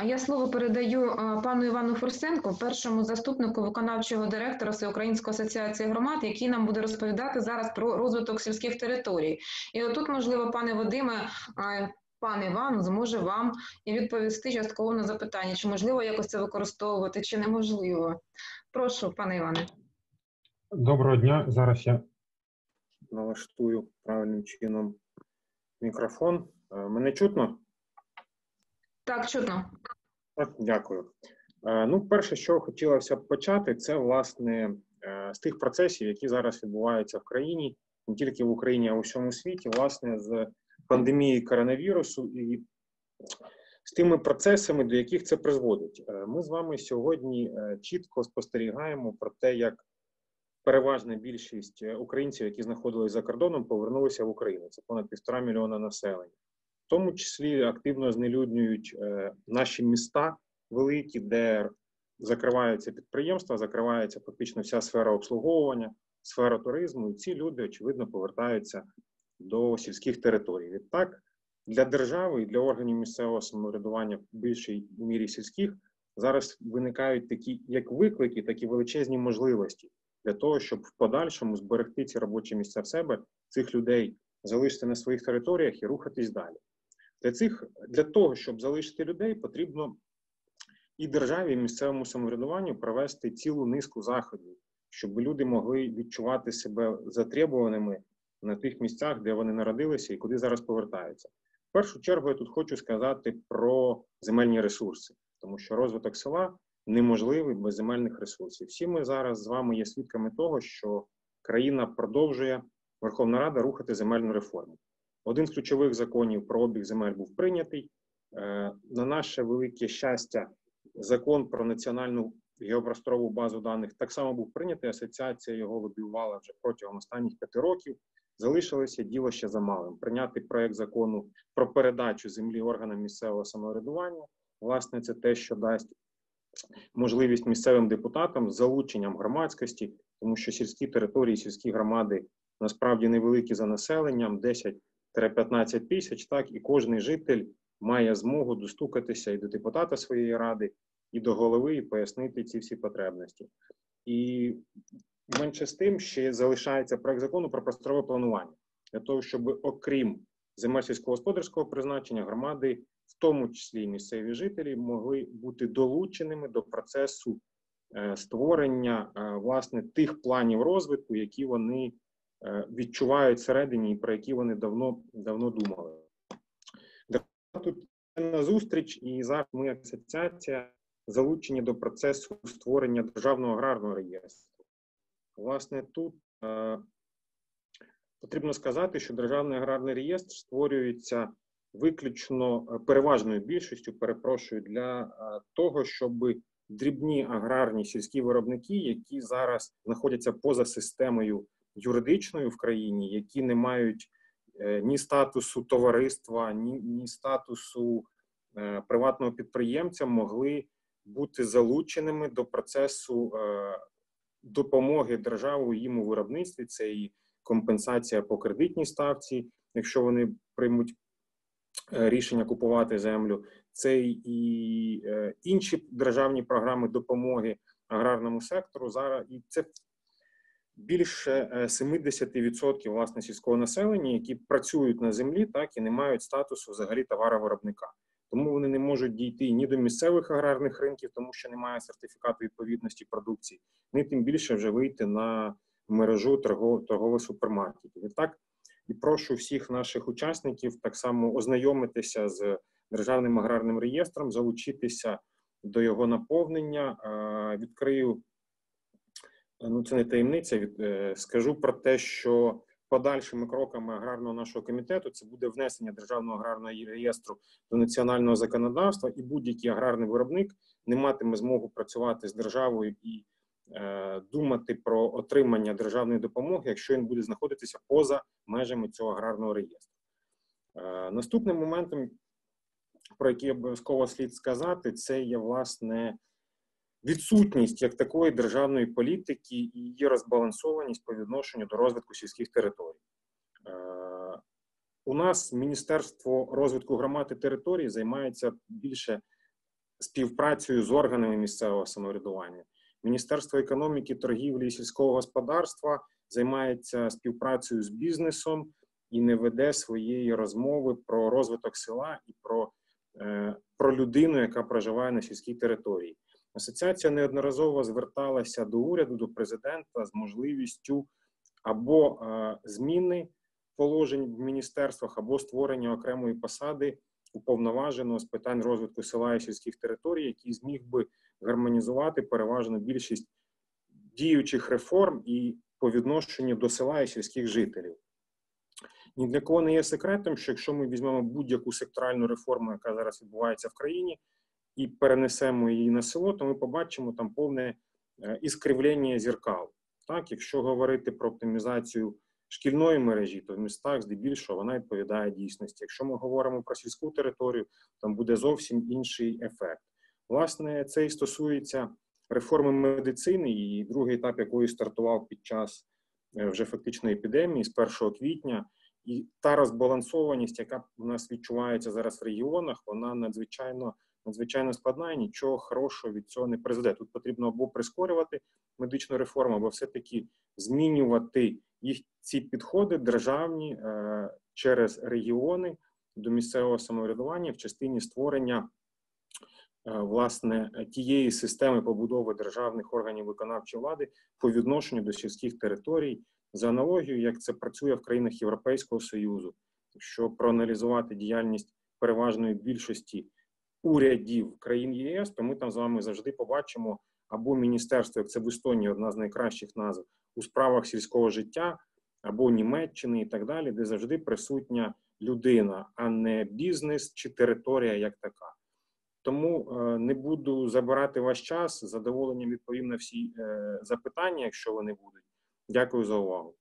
А я слово передаю пану Івану Фурсенко, першому заступнику виконавчого директора Всеукраїнської асоціації громад, який нам буде розповідати зараз про розвиток сільських територій. І отут, можливо, пане Вадиме, пан Іван зможе вам і відповісти частково на запитання, чи можливо якось це використовувати, чи неможливо. Прошу, пане Іване. Доброго дня. Зараз я налаштую правильним чином мікрофон. Е, Мене чутно? Так, чутно. Дякую. Е, Ну, перше, що хотілося б почати, це власне е, з тих процесів, які зараз відбуваються в країні, не тільки в Україні, а у всьому світі, власне, з пандемією коронавірусу і з тими процесами, до яких це призводить. Е, Ми з вами сьогодні чітко спостерігаємо про те, як переважна більшість українців, які знаходились за кордоном, повернулися в Україну. Це понад півтора мільйона населення. В тому числі активно знелюднюють е, наші міста великі, де закриваються підприємства, закривається фактично вся сфера обслуговування, сфера туризму. І ці люди, очевидно, повертаються до сільських територій. Відтак, для держави і для органів місцевого самоврядування в більшій мірі сільських зараз виникають такі як виклики, так і величезні можливості для того, щоб в подальшому зберегти ці робочі місця в себе, цих людей залишити на своїх територіях і рухатись далі. Для цих для того, щоб залишити людей, потрібно і державі, і місцевому самоврядуванню провести цілу низку заходів, щоб люди могли відчувати себе затребуваними на тих місцях, де вони народилися і куди зараз повертаються. В першу чергу я тут хочу сказати про земельні ресурси, тому що розвиток села неможливий без земельних ресурсів. Всі ми зараз з вами є свідками того, що країна продовжує Верховна Рада рухати земельну реформу. Один з ключових законів про обіг земель був прийнятий. Е, На наше велике щастя, закон про національну геопросторову базу даних так само був прийнятий. Асоціація його лобіювала вже протягом останніх п'яти років. Залишилося діло ще за малим: прийняти проект закону про передачу землі органам місцевого самоврядування. Власне, це те, що дасть можливість місцевим депутатам з залученням громадськості, тому що сільські території, сільські громади насправді невеликі за населенням 10-15 тисяч. Так і кожний житель має змогу достукатися і до депутата своєї ради, і до голови, і пояснити ці всі потребності. І менше з тим ще залишається проект закону про просторове планування для того, щоб окрім земель сільськогосподарського призначення громади, в тому числі місцеві жителі, могли бути долученими до процесу е, створення е, власне тих планів розвитку, які вони відчувають всередині і про які вони давно давно думали. Тут на зустріч, і зараз ми, асоціація, залучені до процесу створення державного аграрного реєстру. Власне, тут е, потрібно сказати, що державний аграрний реєстр створюється виключно е, переважною більшістю, перепрошую, для е, того, щоб дрібні аграрні сільські виробники, які зараз знаходяться поза системою юридичною в країні, які не мають е, ні статусу товариства, ні, ні статусу е, приватного підприємця, могли бути залученими до процесу е, допомоги державою їм у виробництві. Це і компенсація по кредитній ставці, якщо вони приймуть рішення купувати землю, це і інші державні програми допомоги аграрному сектору. Зараз і це більше е, 70% власне сільського населення, які працюють на землі, так і не мають статусу взагалі товаровиробника. Тому вони не можуть дійти ні до місцевих аграрних ринків, тому що немає сертифікату відповідності продукції, ні тим більше вже вийти на мережу торгов- торгових супермаркетів. І так і прошу всіх наших учасників так само ознайомитися з державним аграрним реєстром, залучитися до його наповнення. Е, Відкрию ну це не таємниця. Е, скажу про те, що подальшими кроками аграрного нашого комітету це буде внесення державного аграрного реєстру до національного законодавства, і будь-який аграрний виробник не матиме змогу працювати з державою і е, думати про отримання державної допомоги, якщо він буде знаходитися поза межами цього аграрного реєстру. Е, наступним моментом, про який обов'язково слід сказати, це є власне відсутність як такої державної політики і її розбалансованість по відношенню до розвитку сільських територій. Е, У нас Міністерство розвитку громад і територій займається більше співпрацею з органами місцевого самоврядування. Міністерство економіки, торгівлі і сільського господарства займається співпрацею з бізнесом і не веде своєї розмови про розвиток села і про, е, про людину, яка проживає на сільській території. Асоціація неодноразово зверталася до уряду, до президента з можливістю або е, зміни положень в міністерствах, або створення окремої посади уповноваженого з питань розвитку села і сільських територій, який зміг би гармонізувати переважно більшість діючих реформ і по відношенню до села і сільських жителів. Ні для кого не є секретом, що якщо ми візьмемо будь-яку секторальну реформу, яка зараз відбувається в країні, і перенесемо її на село, то ми побачимо там повне е, іскривлення зіркал. Так, якщо говорити про оптимізацію шкільної мережі, то в містах здебільшого вона відповідає дійсності. Якщо ми говоримо про сільську територію, там буде зовсім інший ефект. Власне, це і стосується реформи медицини, і другий етап якої стартував під час е, вже фактичної епідемії з 1 квітня. І та розбалансованість, яка у нас відчувається зараз в регіонах, вона надзвичайно надзвичайно складна і нічого хорошого від цього не призведе. Тут потрібно або прискорювати медичну реформу, або все-таки змінювати їх ці підходи державні е, через регіони до місцевого самоврядування в частині створення е, власне тієї системи побудови державних органів виконавчої влади по відношенню до сільських територій за аналогією, як це працює в країнах Європейського Союзу, якщо проаналізувати діяльність переважної більшості урядів країн ЄС, то ми там з вами завжди побачимо або міністерство, як це в Естонії, одна з найкращих назв у справах сільського життя, або Німеччини і так далі, де завжди присутня людина, а не бізнес чи територія як така. Тому е, не буду забирати ваш час. Задоволенням відповім на всі е, запитання, якщо вони будуть. Дякую за увагу.